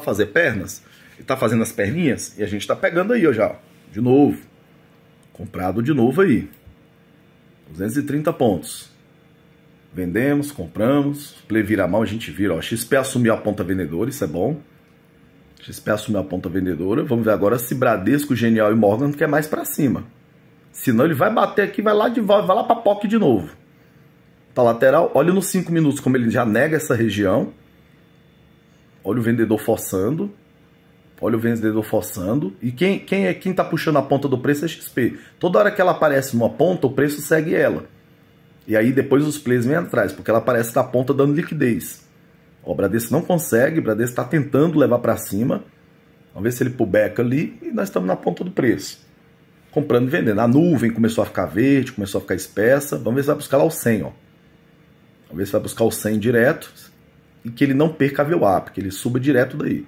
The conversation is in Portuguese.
fazer pernas, ele tá fazendo as perninhas e a gente tá pegando aí, ó, já, de novo. Comprado de novo aí. 230 pontos. Vendemos, compramos, play vira mal, a gente vira, ó. XP assumiu a ponta vendedora, isso é bom. XP assumiu a ponta vendedora. Vamos ver agora se Bradesco, Genial e Morgan quer mais para cima. Senão ele vai bater aqui, vai lá de volta, vai lá para POC de novo. Tá lateral, olha nos 5 minutos como ele já nega essa região. Olha o vendedor forçando. Olha o vendedor forçando. E quem, quem é quem tá puxando a ponta do preço é XP. Toda hora que ela aparece numa ponta, o preço segue ela. E aí depois os players vêm atrás, porque ela aparece na ponta dando liquidez. O Bradesco não consegue, o Bradesco está tentando levar para cima. Vamos ver se ele pubeca ali e nós estamos na ponta do preço. Comprando e vendendo. A nuvem começou a ficar verde, começou a ficar espessa. Vamos ver se vai buscar lá o 100, ó. Vamos ver se vai buscar o 100 direto que ele não perca a VWAP, que ele suba direto daí.